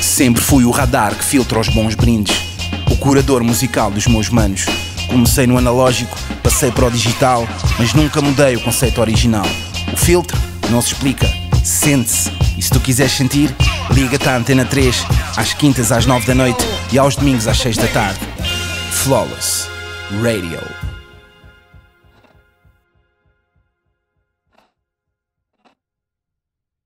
Sempre fui o radar que filtra os bons brindes, o curador musical dos meus manos. Comecei no analógico, passei para o digital, mas nunca mudei o conceito original. O filtro não se explica, sente-se. E se tu quiseres sentir, liga-te à Antena 3, às quintas às nove da noite e aos domingos às seis da tarde. Flawless Radio.